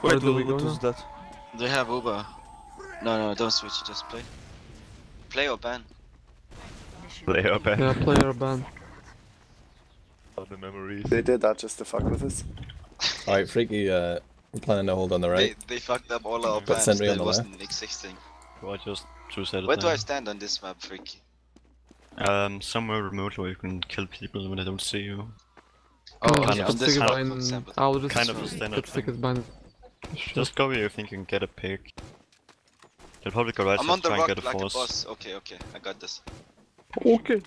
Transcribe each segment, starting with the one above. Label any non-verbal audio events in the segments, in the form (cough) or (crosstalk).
Where Wait, do we go was now? that? They have Uber. No, no, don't switch, just play. Play or ban. Play up and Yeah, player ban. all the memories. They did that just to fuck with us. Alright, Freaky, uh, planning to hold on the right. They, they fucked up all our Put plans sentry on that the wasn't existing. I just choose at a Where do I stand on this map, Freaky? Um, somewhere remote where you can kill people when they don't see you. Oh, kind on of this kind of- example. I'll just Kind of a standard put stickers thing. Behind (laughs) Just go where you think you can get a pick. They'll probably go right I'm side on the try and rock get a like a boss. Okay, okay, I got this. Okay.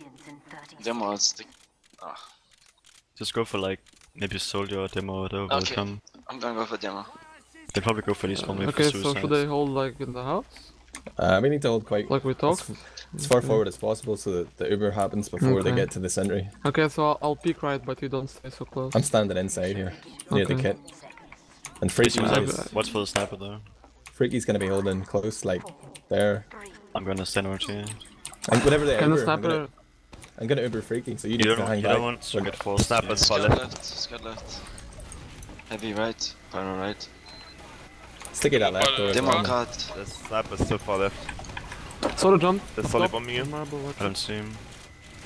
Demo on stick. Ah, Just go for like maybe soldier or demo or whatever will Okay. come. I'm gonna go for demo. They'll probably go for these one way Okay, for so should they hold like in the house? Uh, we need to hold quite Like we talked? as far forward as possible so that the Uber happens before they get to the sentry. Okay, so I'll, I'll peek right, but you don't stay so close. I'm standing inside here, near the kit. And Please Freaky use is. Watch for the sniper though. Freaky's gonna be holding close, like there. I'm gonna stand over here. And whenever they Can the Uber, I'm gonna, sniper... I'm gonna Uber Freaky, so you You need don't, to hang you back. don't want to get forced. Sniper yeah. Far Scout left. left, scout left. Heavy right, pyro right. Stick it at left or Demo down. card. The sniper's still far left. Solo jump. There's Stop. solid bombing you. Marble, watch I don't see him.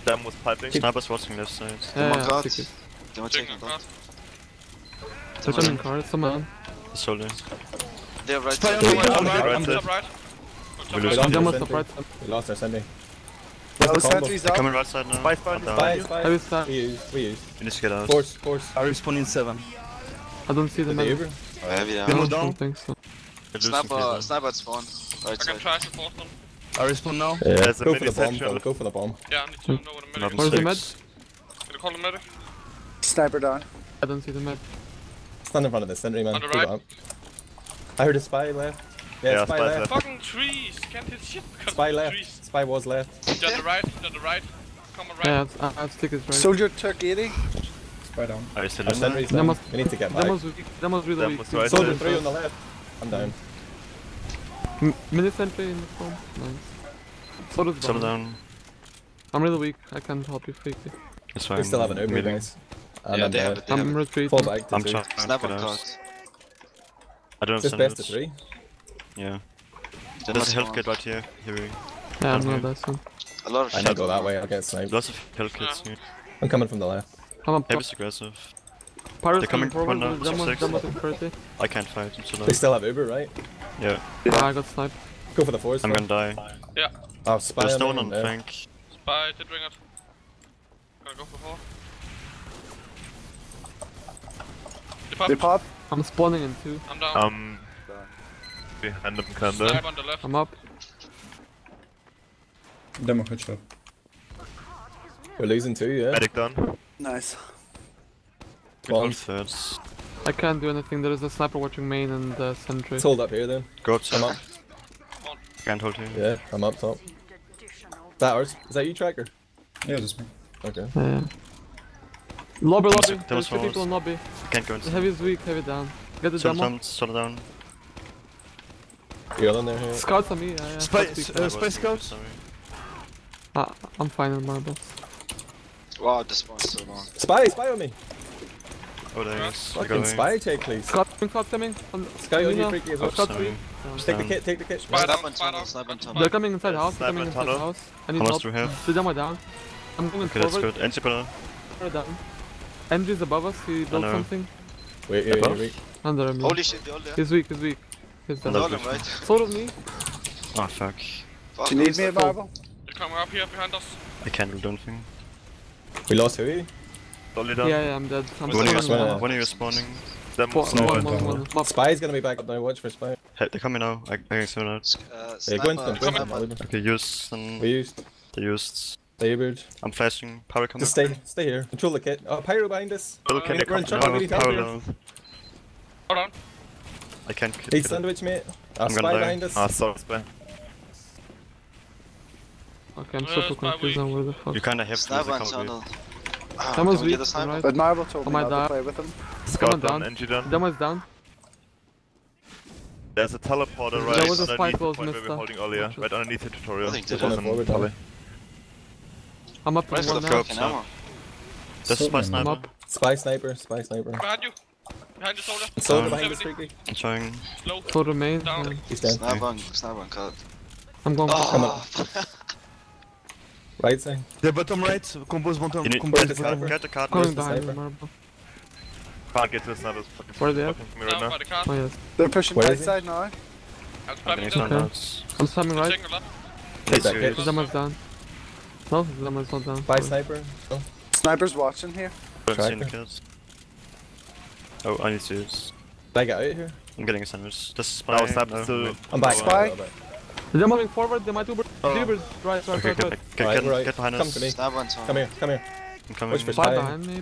Dam was piping. Sniper's watching left side. Yeah, Demo yeah, card. stick it. Demo taking card. They're coming cards, come on. The soldier. They're right Spy on side. the right, I'm right, right I'm there. top right. We We lose lost Demo our stop sentry. right. We lost our sentry. No the combo. sentries They're up. coming right side now. Spy, spy, I'm down. Spy, spy. Heavy stack. We use, we use. We need to get out. Force, force. I respawn in 7. I don't see the With the man. Uber. Oh, Heavy I down. Demo don't down. think so. We're losing Sniper, people. sniper at spawn. Right side. try support them. I respawn now. Yeah, There's a go for mini the bomb, section. Phil. Go for the bomb. Yeah, I need to know what a Not medic in Where's the med? six. Can you call the medic? Sniper down. I don't see the med. Stand in front of the sentry, man. On the right. I heard a spy left. Yeah, Yeah, spy spy's left. left. Fucking trees! Can't hit shit because Spy of the left. trees. Spy was left. To the right, to the right. Come on right. Yeah, it's, I, I have stickers right. Soldier took 80. Are you still Our sentry's That down. must- We need to get That back. was weak. That was really That weak. was right Soldier three on the left. I'm down. M- Mini sentry in the phone. Nice. Soda's Settle down. down. I'm really weak. I can't help you fake it. It's fine. We still have an Uber, Meeting. guys. And Yeah, I'm they have dead. it. They have I'm it. retreating. Fall back to I'm two. trying to Sniper get I don't have Just best of three. Yeah. Demo There's a health kit right here. Here we Yeah, I'm not that soon. A lot of I shit. know go that way. I'll get sniped. Lots of health kits here. I'm coming from the left. I'm up. Heavy's aggressive. Pirates They're coming from now, with Demo, six. Demo to 30. I can't fight. I'm so They still have Uber, right? Yeah. Ah, I got sniped. Go for the force. I'm gonna die. Yeah. Oh, spy There's on no me one on flank. Spy, did ring it. Gonna go for four. The pop. They pop. I'm spawning in two. I'm down. Um. Behind them, kinda. Snipe on the left. I'm up. Demo headshot. We're losing two, yeah. Medic done. Nice. All thirds. I can't do anything. There is a sniper watching main and uh, sentry. Let's hold up here then. Go up Come top. up. Can't hold here. Yeah, I'm up top. That ours? Is that you, Tracker? Yeah, that's me. Okay. Yeah. Lobby, lobby. That There's two people in lobby. I can't go inside. heavy is weak, heavy down. Get the Settle demo. down. Settle down. You're on there here. Scouts on me, yeah, yeah. Spy, Scouts weak. uh, I Space was- Scout? Sorry. Ah, I'm fine in marbles. Wow, this spawn's so long. Spy, spy on me. Oh, there he is. Fucking spy take, please. Scout coming, Scout coming. On, Sky on you, Freaky, as Oh, well. Scout three. Take the kit, take the kit. Spy Snipe down, spy tunnel, down. snipe on tunnel. They're coming inside Yeah, house, they're coming inside tunnel. house. I need How much do we have? The demo down. I'm going Okay, that's good. Anti-pillar. Forward down. Andrew's above us, he built something. Wait, wait, wait, Above? wait. Under him. Holy shit, they all there. He's weak, he's weak. He's They dead. all them, right? Sort of me. Oh, fuck. Fuck, Do you need me a that? They're coming up here behind us. I can't do anything. We lost who? Only Yeah, down. yeah, I'm dead. I'm When are you spawning spawning? now. spawning? When are you spawning? Them Four- Sniper one, down. one, one. Mob. Spy's gonna be back up now. Watch for spy. Hey, they're coming now. I, I can see that. Uh, Yeah, go into them. sniper, Go into them. Okay, use them. We used. They used. Labored. I'm flashing. Power coming. Just stay, stay here. Control the kit. Oh, pyro behind us. Bill, Uh, can we're in come trouble, we Power help. Hold on. I can't kill Need it. sandwich, mate. Uh, I'm spy gonna die. behind us. Ah, sorry, spy. Okay, I'm Uh, super confused now. Where the fuck? You kinda have to Sniper on cover tunnel. Ah, Someone's can we weak, sniper? right? But Marble told me my not to play with him. Scout Someone down, down. entry down. Demo is down. There's a teleporter There right was a spy underneath the point where we mister. were holding earlier. Right underneath the tutorial. I think This they was did. an Forward, volley. I'm up Where's with the one now. Ammo? This is my sniper. Up. Spy sniper, spy sniper. Behind you. Behind the soldier. Soldier um, behind us quickly. I'm trying. Low. Soldier main. Down. Yeah. He's down. Sniper on, sniper on cut. I'm going oh. come up. (laughs) right side. The bottom right, combos bottom. You need combos get, the card, get the card. Going behind the marble. Can't get to the sniper. Where are they at? Me right now. now. Oh, yes. They're pushing Where right side now. I'm climbing okay. down. I'm climbing right. Please, someone's down. Down. By sniper. Oh. Sniper's watching here. I've seen the kills. Oh, I need to use. Did I get out here? I'm getting a sandwich. Just spy. No, snap, no. I'm back. Spy. They're moving forward, they might Uber. Oh. Ubers. Right, right, right, right. Get, right, get, right. behind come. To me. Stab one time. Come here, come here. I'm coming. Which spy behind me.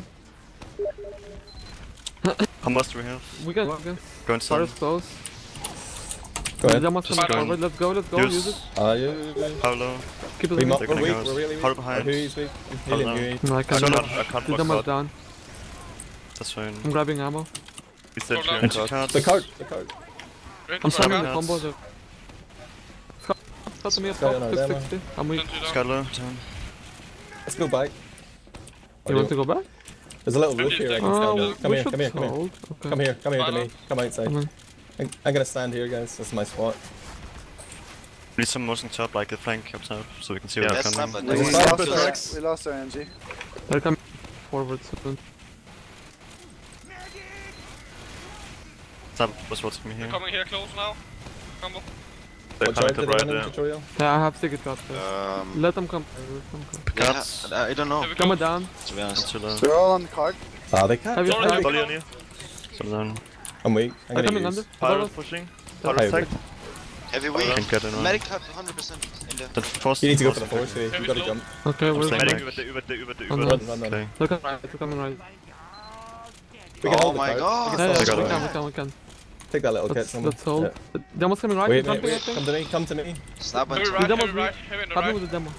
(laughs) How much do we have? We can go inside. Close. Go ahead. Just go. Let's go, let's go. Use, use it. Uh, yeah, yeah, yeah. How? People we we're, weak, we're really weak. Hold behind. Who's weak? Heal him, Yui. No, I can't. I can't block down. That's fine. I'm grabbing ammo. We said you and cards. The code, the code. I'm slamming the combos of... Cut me up, I'm weak. Skyler, down. Let's go back. You want to go back? There's a little roof here I can stand oh, on. Come here, come here, come here. Come here, come here to me. Come outside. I'm, I'm gonna stand here, guys. This is my spot. Need some motion top, like the flank up top, so we can see yeah. where coming. We, we, lost we lost our energy. They're coming forward soon. Sab was watching here. Coming here close now. Combo. They planted right there. Tutorial? Yeah, I have to cut. Um, let them come. Let them come. Yeah, I don't know. Come down. To be honest. They're all on the card. Ah, they can't. Have you Dolly on you? Come down. I'm weak. I'm they coming under. Pushing. Every week. can get in Medic 100% in there. Then you need to go for the force, you gotta jump. Okay, we'll go. Medic. Run, run, run. Okay. Look on right, look on right. We can oh my god! Yeah, yeah, we can, we can, we can. Take that little let's, kit. Let's hold. Yeah. Demo's coming right. Wait, wait, wait. Come to me, come to me. Snap on. The demo's right. Help me with the demo.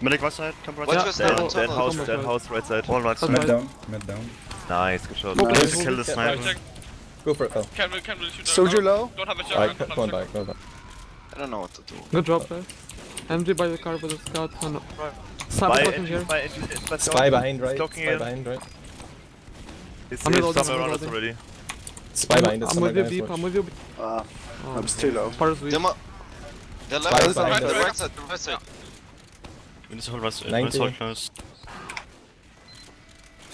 Medic right side, come right side. Dead, house, dead house, right side. One right side. Med down, med down. Nice, good shot. Nice. Kill the sniper. Go for it, Phil. Can we, can we shoot Soldier low? Don't have a shotgun. Alright, go back, go back. I don't know what to do. Good job, guys. MG by the car with a scout. Oh, no. Right. Spy, engine, here. Spy, engine, spy, behind right. Spy in. behind right. It's, somewhere around us already. Spy I'm, behind us. I'm with you, Beep. I'm with you. Uh, oh, I'm still low. Par's weak. The left side, the right side, the right side. We need to hold right side.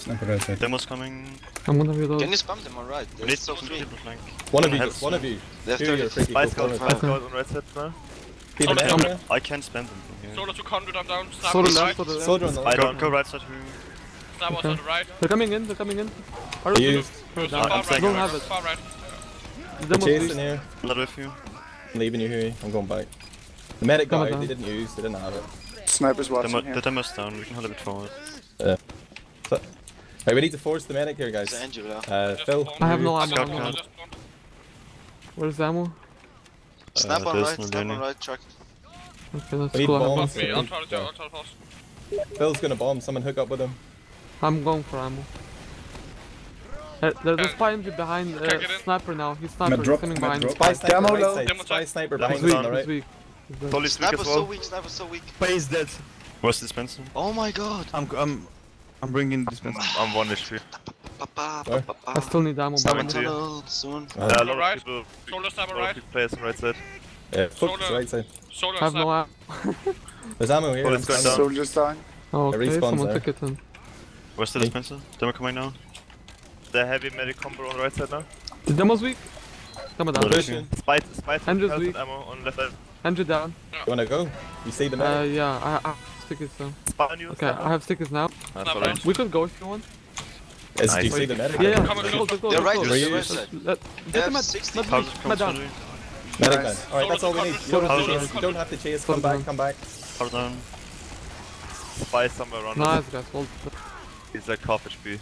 Right Demo's coming. I'm one of you though. Can you spam them alright? Let's so three. One of you, have one of you. They have 30 Spice guard, spice guard on right side now. Okay. I can spam them from here. 200, I'm down. Stab Solo left, right. Solo on the left. Go, right side. Stab okay. on the right. They're coming in, they're coming in. Are you? Don't have it. Far right. The chase in here. I'm not with you. I'm leaving you here. I'm going back. The medic guy, they didn't use, they didn't have it. Sniper's watching the, here. The demo's down, we can hold a bit forward. Yeah. Hey, we need to force the medic here, guys. Angela. Uh, Phil. I have no ammo. Where's ammo? Snap uh, on right, snap on right, Chuck. Okay, let's we need go. Bombs. I'll try to do it, Phil's gonna bomb, someone hook up with him. I'm going for ammo. Uh, there, there's a spy behind uh, sniper now. He's sniper. Drop, He's coming behind. Spy sniper Demo right side. Spy sniper behind sniper so weak. Sniper so weak. But is dead. What's this, Benson? Oh my god. I'm I'm I'm bringing dispenser. (sighs) I'm one HP. I still need ammo. Summon to you. Soon. Uh, uh, lot right. People, Solar sniper right. Players on right side. Yeah, Solar, right side. Eh? Solar I have no ammo. (laughs) There's ammo here. Bullets going down. Soldier's down. Oh, okay, someone there. took it then. Where's the dispenser? Demo coming now. The heavy medic combo on the right side now. The demo's weak. Demo down. Spite, spite. Andrew's weak. Ammo on left side. Andrew down. You wanna go? You see the medic? Uh, yeah, I, I stick it so spawn you. Okay, I have stickers now. We could go if you want. Nice. SDC the. Yeah, yeah. Come go, go, go, They're get the med, med, med, med down. Alright, that's all we need. You don't have to chase. You don't have to chase. Come back, come back. Pardon. Spy somewhere around. Nice guys, hold. He's like half HP.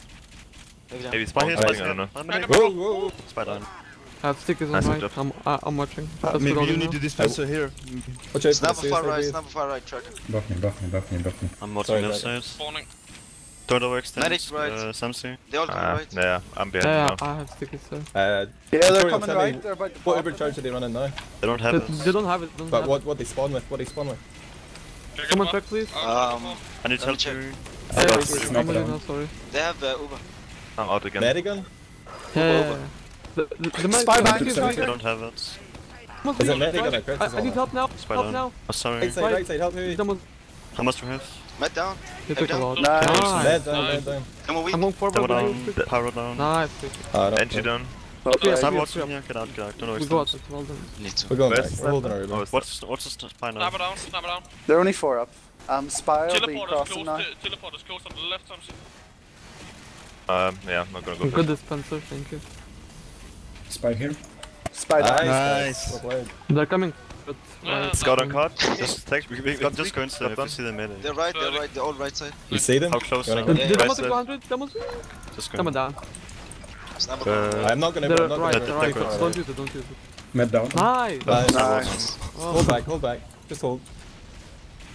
Maybe spy here, spy here. Whoa, whoa, whoa. Spy down. Have stickers on right. I'm, uh, I'm watching. Uh, That's maybe you need to the dispenser here. Watch out. Snap far right, snap far right, Check. Buff me, buff me, buff me, buff me. I'm watching left side. Spawning. Turtle extends, Medic right. uh, Samsi. They all uh, right. Yeah, I'm behind yeah, now. I have stickers, sir. Uh, yeah, they're coming right. They're about whatever charge are they running now? They don't have it. They don't have it. Don't but have what, what they spawn with, what they spawn with. Come on, check, please. Um, I need help you. I'm sorry. They have the Uber. I'm out again. Medigun? Yeah. The, the, Spy back! I don't have it. Someone Is it medic on a crit? I, I need help now! Spy help down. now! Oh, sorry. Right side, right side, help me! Someone... How much do we have? Med down! Hit Down. a lot. Nice! nice. Med down, med down. Someone weak! I'm going forward. Double down, power down. Nice! Uh, Entry down. Okay, yeah, I'm watching here, get out, get out. Don't know we got it, well done. Need to. We're going back, we're holding our back. What's, what's the spy now? Sniper down, sniper down. They're only four up. Um, Spire will be crossing now. Teleport is close on the left, I'm... Um, yeah, I'm not gonna go Good dispenser, thank you. Spy here. Spy. Nice. nice. They're coming. But, uh, yeah, on card. Just take. We, we, just go instead. If see the melee. They're right. They're right. They're all right side. You see them? How close? Just. Come down. Uh, I'm not gonna. They're not right. Gonna right. Don't use it. Don't use it. Map down. Nice. Nice. nice. Oh. Hold back. Hold back. Just hold.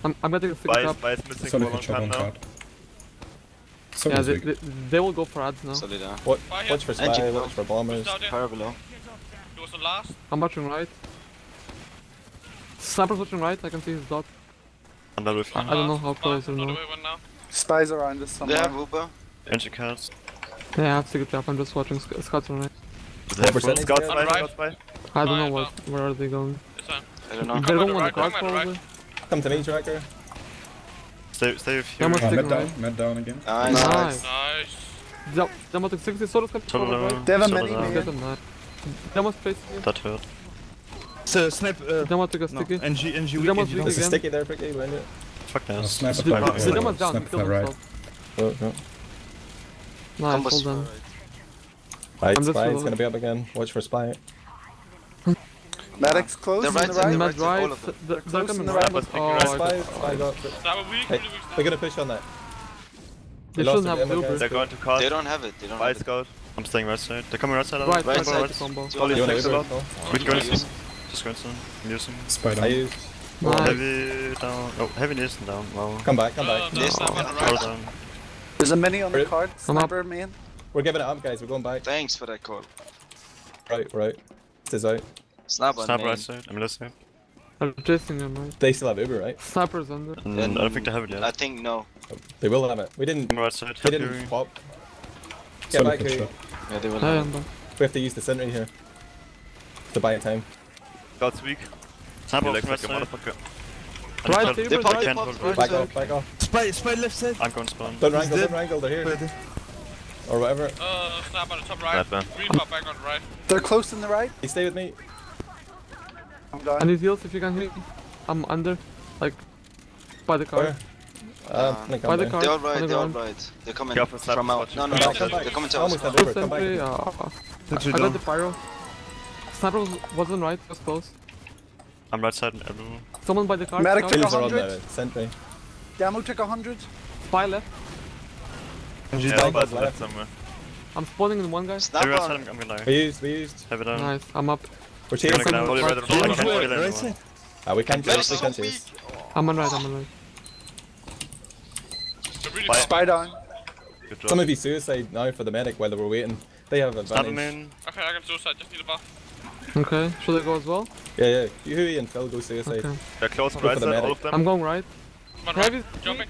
I'm, I'm gonna fix it up. By, by, by, by, by, by, by, so yeah, they, they, they, will go for ads now. Solid, uh. What, watch for spy, Engine, watch for bombers. Fire below. I'm watching right. Sniper's watching right, I can see his dot. Under with I, don't know how close or not. Spies around this. somewhere. They have Uber. Engine cars. Yeah, I have to get up, I'm just watching sc scouts on right. What percent? Scouts on right? I don't know what, where are they going. I don't know. They don't want to crack probably. Come to me, Tracker. Stay, stay with you. Damage 6 down, med down again. Nice. Nice. nice. Da Damatic 6 is solo scope. Solo down. They have a medic man. Get face. That hurt. So, snap. Uh, Damatic is sticky. No. NG, NG weak. Damage weak sticky there, pick A, land. Fuck that. Snap it right. Snap it right. Oh, oh. Nice, hold on. Right, Spy is gonna be up again. Watch for Spy. Medic's close the right, the right. They're coming of them. They're they're coming right. right. Oh, right. Five, I got it. Hey, we're gonna push on that. They, they shouldn't have blue They're going to cut. They don't have it. They don't scout. I'm staying right side. They're coming right side. Right, right, right side. Combo. Holy flex a. Which gun is Just Grinson. I'm using. Spider. I use. Nice. Heavy down. Oh, heavy Nissan down. Wow. Come back, come back. No, no. Down. There's a mini on the card. Sniper, man. We're giving it up, guys. We're going back. Thanks for that call. Right, right. This is out. Snap on Snap right side. I'm left side. I'm chasing them right. They still have Uber, right? Snipers under. Mm, I don't think they have it yet. I think no. Oh, they will have it. We didn't. Right side. They didn't pop. Get back here. Yeah, they will. Have it. We have to use the center here to buy time. God's weak. Snap off, left side. Right, they pop, they pop, right back off, back off. Spy, spy left side. I'm going spawn. Don't wrangle, don't wrangle, they're here. Or whatever. Uh, snap on the top right. Green pop back on the right. They're close in the right. They stay with me. I'm done. I need heals if you can heal. I'm under, like, by the car. Where? Uh, uh, by the car. They're alright, the they're alright. They're coming from out. From out. No, no, no, no. they're coming to us. First sentry, uh, I, I got the pyro. Sniper was, wasn't right, was close. I'm right side, everyone. Someone by the car. Medic took 100. Sentry. Damo took 100. Spy left. Yeah, left somewhere. I'm spawning in one guy. Sniper! We used, we used. Have it down. Nice, I'm up. We're chasing. Can uh, we can't kill anyone. We can chase, we can chase. I'm on right, I'm on right. Really Spy down. Some of you suicide now for the medic while we're waiting. They have advantage. Okay, I can suicide, just need a buff. Okay, should I go as well? Yeah, yeah. Yui and Phil go suicide. Okay. They're close on go right side, all of them. I'm going right. Come on, right. Jumping.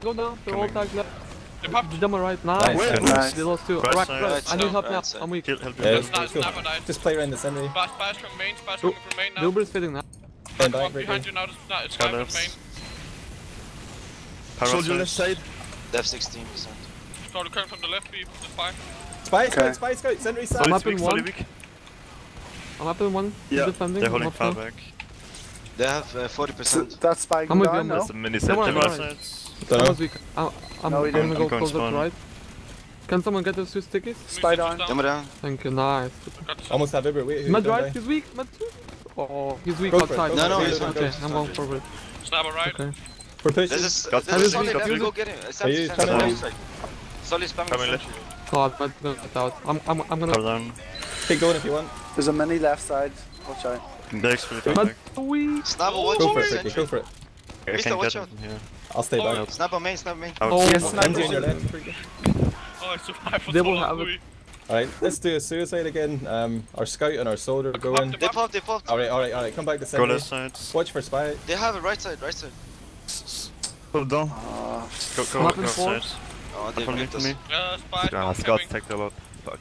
Go down, they're all tagged left. They're. They're right now. Nice. Nice. nice. They lost two. Right. right. I need help right, now. I'm weak. Help, cool. Just play around the center. From main. From main now. Nobody's fitting that. Stand back, behind you now. It's coming from main. Soldier left side. Dev 16%. Soldier coming from the left, people. The spy. Spy, okay. spy, scout. Sentry side. I'm up in one. I'm up in one. Yeah. They're holding far back. They have uh, 40%. That's spike. I'm with you on the mini set. There. I'm, I'm, I'm gonna go right. Can someone get those two stickies? Spider on. Down. Thank you, nice. Almost have every wait. Mad right, he's weak. Mad Oh, he's weak go outside. No, no, he's okay. I'm going forward. Sniper right. Okay. Rotation. This is, this is solid left, go get him. Sam's. Solid spamming. Coming left. God, but no, out. I'm, I'm, I'm gonna... Come down. Keep going if you want. There's a many left side. Watch out. Thanks for the back. But we... Snabble, watch go for it, go for it. I can't get him from here. I'll stay oh, back. Snap on me, snap on me. Oh, yes, oh, snap on your left. Oh, I survived. They will have it. Alright, let's do a suicide again. Um, our scout and our soldier go in. Dip off, dip off. Alright, alright, alright, come back to center. Go left side. Watch for spy. They have a right side, right side. Hold on. Uh, go, go, go, go. side. Oh, they blinked us. Me. Uh, spy. Ah, scout take the lot. Fuck.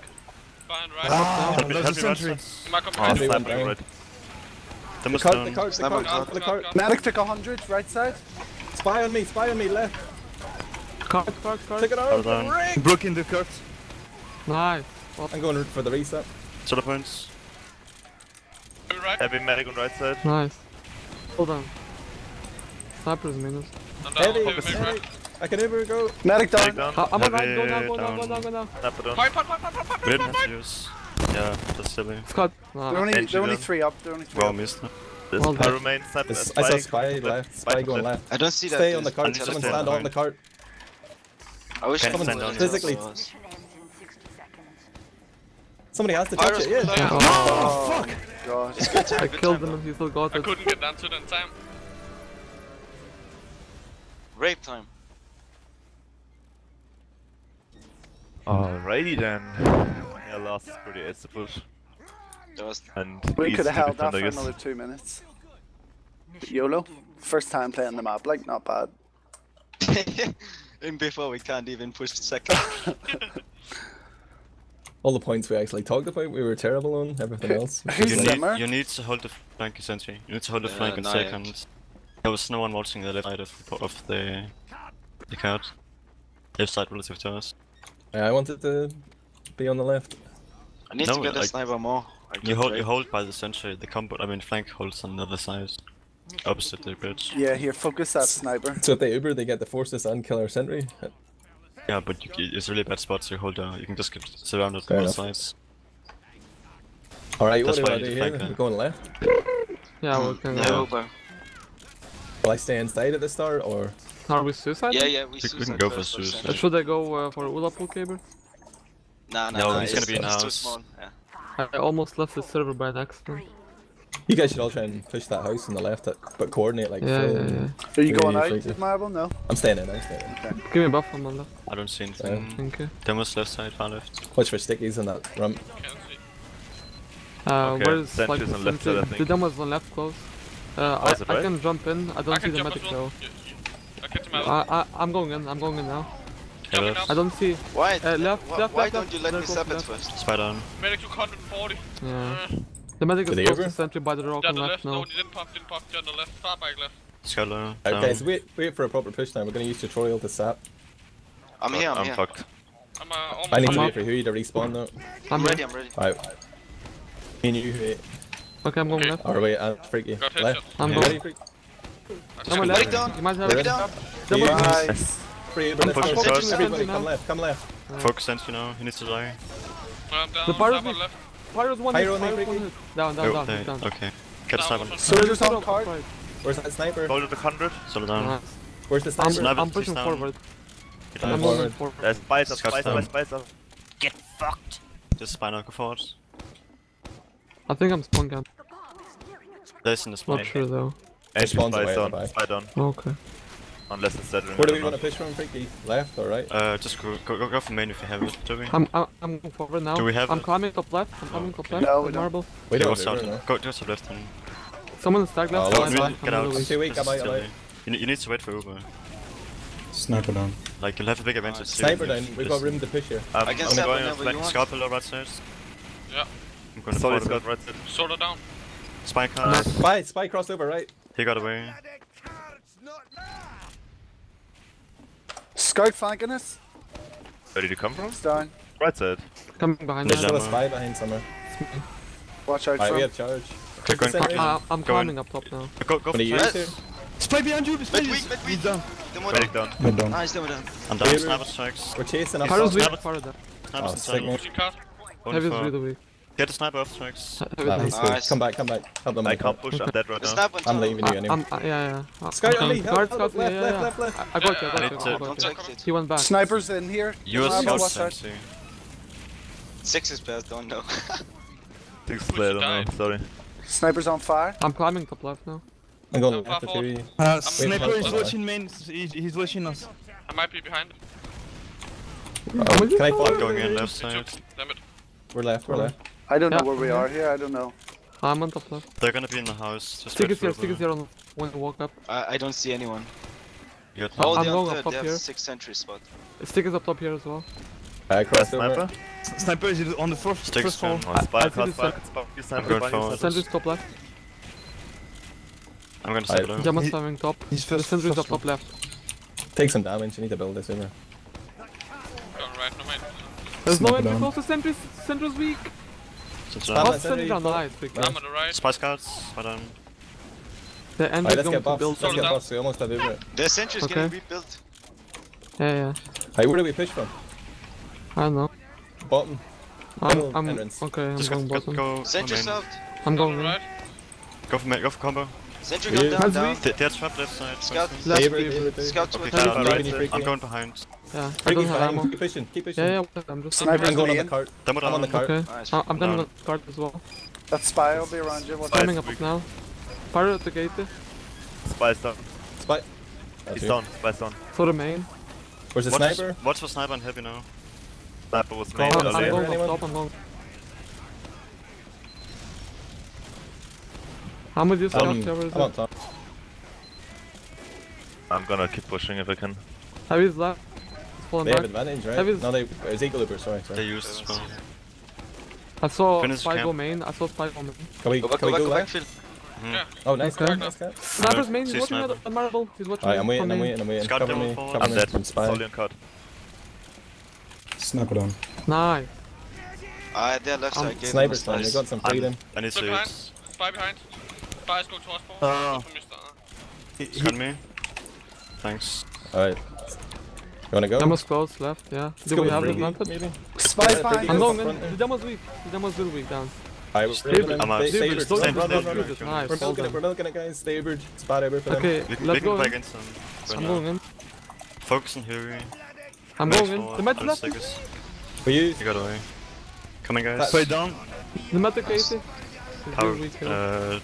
Behind right. Ah, help me, help me right side. Oh, snap right. The cart, the cart, the cart, the cart. Medic took 100, right side. Spy on me, spy on me, left. Card, card, card. Take it Hold out. on. Blocking the cart. Nice. I'm going for the reset. Solar points. Right. Heavy medic on right side. Nice. Hold on. Sniper's minus. I'm. Heavy, Heavy mid heavy. right. I can never go. Medic Medic down. down. Uh, I'm gonna go down, go down, go down. down, go down. Sniper down. We didn't have to use. Yeah, that's silly. Scott. They're Nah. only, Entry they're only three up. They're only three Well up. missed. This Well is done. remain sniper. This, I saw spy. spy left, Spy spy going left. left. I don't see that. Stay on the there's- cart, someone stay on stand the on the cart. I wish someone stand was on physically. so I was- Somebody has to touch it, yeah. still there. Oh, Oh, God. I killed him and he still got I it. couldn't get down to it in time. Rape time. Alrighty then. Yeah, last is pretty acceptable. There was And We could have held defend, that for another two minutes. YOLO. First time playing the map, like, not bad. (laughs) in before we can't even push the second. (laughs) All the points we actually talked about, we were terrible on. Everything else. Who's You need, you need to hold the flank essentially. You need to hold the Uh, flank in no, yeah. seconds. There was no one watching the left side of, of the the card. Left side relative to us. Yeah, I wanted to be on the left. I need No, to get a like- sniper more. I You hold you hold by the sentry. The combo I mean flank holds on the other side, opposite the bridge. Yeah, here, focus that sniper. So if they Uber, they get the forces and kill our sentry. Yeah, but you, it's really bad spots. You hold. Uh, you can just get surrounded Fair on both sides. All right, what That's do why I you do flank here? We're going left. Yeah, we can Yeah, go. Uber. Will I stay inside at the start or? Are we suicide? Yeah, yeah, we, we can go for suicide. Uh, should I go uh, for Ullapool Caber? Nah, nah, No, nah, he's it's, gonna be in it's too small. Yeah. I almost left the server by accident. You guys should all try and push that house on the left, at, but coordinate like. Yeah, yeah, yeah. Are you Yeah, going you out, freaked it. Marble? No. I'm staying in. I'm staying in. Give me a buff, I'm on left. I don't see anything. Thank you. Demos left side, far left. Watch for stickies in that rump. Uh, Okay, where's sentry's like on the left side, I think. The demo's on left close. Uh, Oh, is it I, I can jump in. I I don't see the jump medic though. well. Yeah, yeah. I catch him out. I, I, I'm going in. I'm going in now. Yeah, Jumping. I don't see. Why? Uh, left, why, left, why left, don't left. you let me goes stab it first? Spy down. Medic took 140. Yeah. Uh, The medic is they close to sentry by the rock yeah, on the left left. No, now. he didn't pop, didn't pop. Yeah, on the left. Far back left. Skylar. Okay, down. so wait, wait for a proper push time. We're gonna use tutorial to sap. I'm here, I'm, I'm here. fucked. I'm uh, I need I'm to up. wait for Huey to respawn though. I'm I'm ready, ready. I'm ready. Alright. Me and you, Huey. Okay, I'm going Okay. left. Or wait, uh, Freaky. Got. Left. I'm You going. ready, Freak? No, my Medic left. down. You might have Medic it. down. Double- Nice. Free Uber, let's go. first. Everybody, come left, come left. Focus sentry now. He needs to die. I'm down. The bar is sniper me. left. Pyro's one Pyro hit. Pyro's one hit. Down, down, Oh, down. down. Okay. Get a Down, sniper. one shot. Soldiers on Right. Where's that sniper? Hold it 100. Solo down. Nice. Where's the I'm, sniper? Sniper, I'm pushing down. forward. Get I'm forward. moving forward. There's spies up, Scott's spies, down. spies, spies up. Just spy now. Go forward. I think I'm spawn camp. There's in the spawn. Not sure though. And spawns spies away, down, bye. down. Okay. Unless it's dead. Where do we want to push from, Freaky? Left or right? Uh, just go, go, go, go for main if you have it, do we? I'm, I'm, I'm going forward now. Do we have I'm it? climbing top left. I'm climbing top left. No, we with don't. marble. We don't what's have out? Go just to left and Someone is stag left. Oh, I'm let's back, get out. I'm too weak, I'm out. I'm out. You, need- you need to wait for Uber. Sniper down. Like, you'll have a big advantage. too Sniper down, we've got just- room to push here. I'm, I can I'm going whenever on you flank. want. Scout right side. Yeah. I'm going to Solid forward. scout right side. Soda down. Spy car. Spy, spy crossover, right? He got away. Scout flanking us. Where did you come from? It's down. Right side. coming behind There's us. still a ammo. spy behind somewhere. Watch out Alright, we from. have charge. They're going Sentry. quick. Uh, I'm Go in. climbing up top now. Go, go for Gonna use flank. it. Spy behind you, spy Mid you. weak, mid He's weak. down. Demo Medic down. down. Mid down. Nice, demo down. I'm down. Uber. Sniper strikes. We're chasing up. Pyro's top. weak. Sniper- Pyro dead. Sniper's Oh, inside. signal. Pushing card. Going Heavy's for- really weak. Get the sniper off strikes. Heavy's Ah, down. Nice. Come back, come back. Help them. I can't that. push, I'm dead right now. I'm leaving you I- anyway. I'm, uh, yeah, yeah. Scout on me, help, Guard, help, left, yeah, left, yeah. left, left. I I got you, I got I you, I to- got you. He went back. Snipers in here. You are Marble, scout watch out. Six is best, don't know. (laughs) Six play, I don't know, sorry. Snipers on fire. I'm climbing top left now. I'm going left far to Fury. Uh, sniper is watching main. He's watching us. I might be behind. Oh, can I I'm going in left side. Damn it. We're left, we're left. I don't yeah. know where we are here, I don't know. Ah, I'm on top left. They're gonna be in the house. Stick is here, stick is here on when you walk up. I, I don't see anyone. You're top. Oh, I'm going up top they here. Have six sentry spot. Stick is up top here as well. I cross sniper. Sniper is on the fourth, Stick's first floor. I, I see this sniper. I'm going forward. Sentry's top left. I'm gonna stay below. Jama's diving top. He's first, the sentry's up top left. Take some damage, you need to build this over. Going right, no main. There's no entry close the sentry's, sentry's weak. It's right. What's the on the right? I'm on the right. Spy scouts, but um. The end is going to build. Let's get buffs, we almost have it. The is okay. getting rebuilt. Yeah, yeah. Hey, where do we push from? I don't know. Bottom. I'm, I'm okay. I'm Just going go, bottom. Go, go Sentry's out. I'm going right. Go for mid, go for combo. Sentry gun down, down. Th they're trapped left side. Scout, left Scout to okay, attack. Right. I'm going behind. Yeah, I don't have ammo. Keep pushing, keep pushing. Yeah, yeah, I'm just... Sniper, I'm going on the cart. Ah, I'm on the cart. Okay. Nice. I'm going on the cart as well. That spy will be around you. What's coming up now? Fire at the gate. Spy's down. Spy. He's down, spy's down. For the main. Where's the sniper? Watch for sniper and heavy now. Sniper was main. I'm going top, I'm going I'm with Scout. Um, I'm on top. I'm gonna keep pushing if I can. Heavy's left. They back. have advantage, right? Heavy's... No, they... It's Equilibre, sorry, sorry. They used spell. I saw Finish five go main. I saw five main. Can we go, back, can go, we go back? back? Mm. Yeah. Oh, nice okay. nice guy. Sniper's main, he's watching at the marble. He's watching Alright, I'm waiting, I'm waiting, I'm waiting. Cover me, cover I'm me. dead. Inspire. Solely on card. Sniper down. Nice. Ah, uh, they're left um, side. Sniper's down, they got some freedom. I need to use. Five behind. Guys, go to us, Paul. Oh. He, he... Got me. Thanks. Alright. You wanna go? Demo's close, left, yeah. Let's Do we have Briggy. the trumpet? Maybe. Spy, spy! I'm going in. The demo's weak. The demo's real weak, down. I was Stabered. I'm out. Stabered. Stabered. Run, run. Nice. We're milking it, we're milking it, guys. Stabered. Spot over for them. Okay, let's we go I'm going in. Focus on hurry. I'm going in. The match left. For you. You got away. Coming, guys. Play down. The match med okay. Power, uh,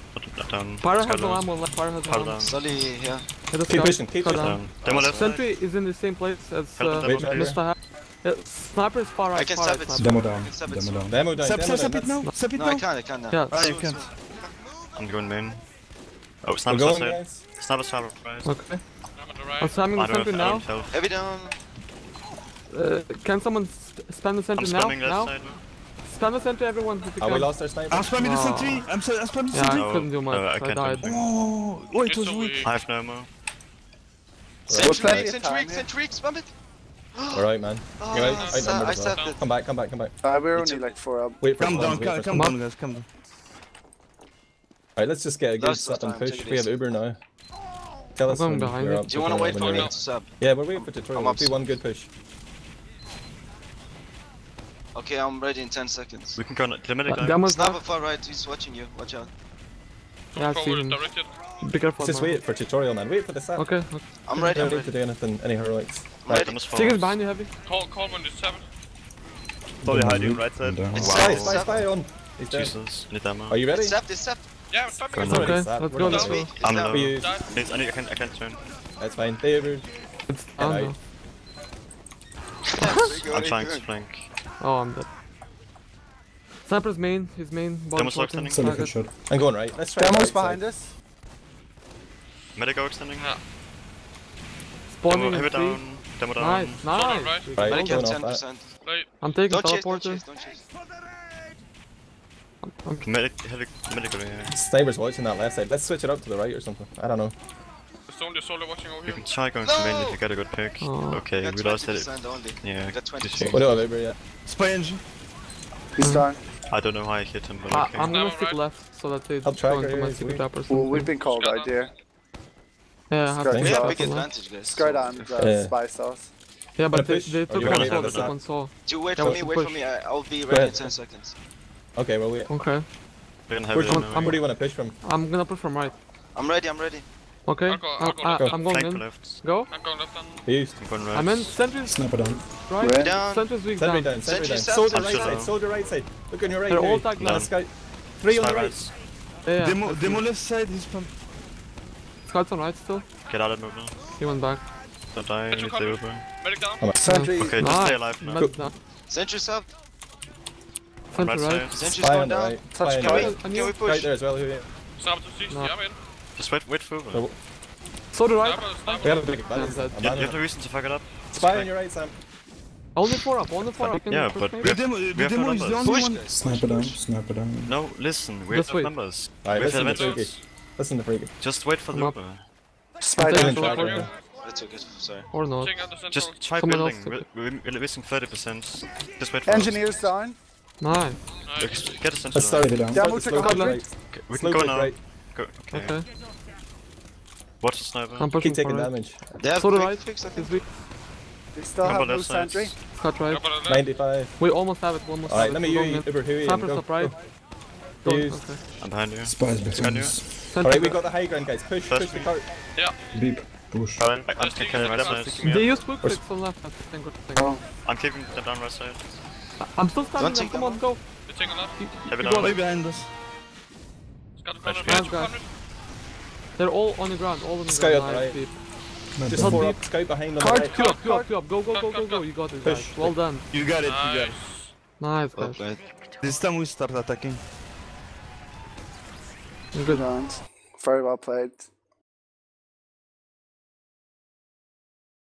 has no ammo left, has no ammo. Sully, yeah. Keep pushing, keep pushing. Demo left. Sentry is in the same place as uh, Mr. Yeah, sniper is far right. I can stab it. Demo down. Demo down. Demo down. It now. It now. No, I can't, I can't. Yeah, you can. I'm going main. Oh, sniper's. Sniper's far right. Okay. I'm slamming the sentry now. Heavy down. Uh, can someone spam the sentry now? I'm spamming left side spam the sentry, everyone. Oh, we lost our sniper. I'm spamming the sentry. I'm, so, I'm spamming the sentry. Ah, I couldn't do much. No, I, I died. Oh, oh, it was weak. I have no more. Centric, centric, centric, spam it! Alright, man. Oh, yeah, Come back, come back, come back. Uh, we're only like four up. Wait for come down, come, come down, guys, come down. Alright, let's just get a good sub and push. We have Uber now. Tell us when behind we're up. Do you want to wait for me to sub? Yeah, we're waiting for Tutorial. We'll do one good push. Okay, I'm ready in 10 seconds. We can go to the medic. Uh, Dama's Sniper far right, he's watching you, watch out. Yeah, I see. seen. Be careful. Just wait for tutorial, man. Wait for the set. Okay. okay. I'm ready. No I'm ready, to do anything, any heroics. Right. Seagulls behind you, heavy. Call, call when there's seven. Totally hiding right side. Wow. Spy, spy, spy on. He's dead. Jesus, need ammo. Are you ready? It's zapped, it's zapped. Yeah, it's zapped. Okay, okay. let's go, let's go. I'm low. You... I, need, I, can't, I can't turn. That's fine. Stay over. It's I'm trying to flank. Oh, I'm dead. Sniper's main, his main. Demo's are extending. I'm going right. Let's try Demo's behind side. us. Medico extending. Yeah. Spawning Demo, down. Demo down. Nice, nice. Right. Right. Medic at 10%. Right. I'm taking don't teleporter. Chase, don't chase, don't chase. I'm, I'm... Medic, heavy, medical. Sniper's watching that left side. Let's switch it up to the right or something. I don't know. Stone, you're solo watching over here. You can try going no! from in if you get a good pick. Oh. Okay, we lost it. Only. Yeah, That's 20. What about Labor, yeah. Sponge! He's down. I don't know why I hit him, but uh, okay. I'm gonna stick left so that they I'll try don't come and stick it up or something. Well, we've been called out here. Yeah, I have we have big advantage, guys. Skryd and. Uh, Spy Sauce. Yeah, but they, they oh, took control the that. second soul. Do wait for me, wait for me, I'll be ready in 10 seconds. Okay, well we... Okay. Which one, where do you wanna push from? I'm gonna push from right. I'm ready, I'm ready. Okay. I'll go, I'll go I, am going in. Left. Go. I'm going left. Then. East. I'm going right. I'm in. Sentries. Sniper down. Right. We're down. Sentries weak down. down. Sentry down. Soldier right side. Soldier right side. Look on your right. They're all tagged now, Sky. Three on the right. Yeah. Demo, demo left side. He's pumped. Scout's on right still. Get out of the now. He went back. Don't die. Medic down. Sentry. Okay, just stay alive now. Sentry sub. Sentry right. Sentry's going down. Touch. Can we push? Right there as well. Snap to 60. I'm in. Just wait, wait for So, it. So the right. Sniper, we have a big Yeah, I'm You, have it. no reason to fuck it up. Spy on your right, Sam. Only four up, only four up. Yeah, but we phase. The demo, We the have demo no is the numbers. only Push, one. guys. Sniper down, sniper down. No, listen, we have wait. numbers. Alright, we have listen to Listen to Freaky. Just wait for the I'm. Uber. Spider. Okay. Listen to That's okay, sorry. Or not. Taking out the central. Just try Someone building. We're, we're, we're 30%. Just wait for us. Engineers down. Nice. Nice. Get a central. Let's start it down. Demo Start the check click right. We can go now. right. Go, okay. Okay. Watch the sniper. I'm pushing Keep taking right. damage. They have So do quick I. fix, I He's think. weak. They still Remember have left no sentry. Cut right. Up on the left. 95. We almost have it. We almost Alright, let me We're use going mid. Uber Hui Sniper and stop right. Don't- Okay. I'm behind you. Spies behind you? Alright, we got the high ground, guys. Push, First push the cart. Beep. Push. Coming. I, I'm kicking the taking right side. They use quick Push. flicks on left. That's the thing, good thing. Oh, I'm keeping them down right side. I- I'm still standing there. Come on, go. They're taking left. Heavy You down. got Way it. behind us. Scout Nice, corner. guys. Scout corner. They're all on the ground. All on the Sky ground. up, Nice, right. Pete. Just four up, scout behind on the Cart, right. Queue up, queue up, queue up. Go, go, go, go, go. You got it, guys. Well done. You got it, you got Nice. it. Nice, Well guys. played. This time we start attacking. You're good good. round. Very well played.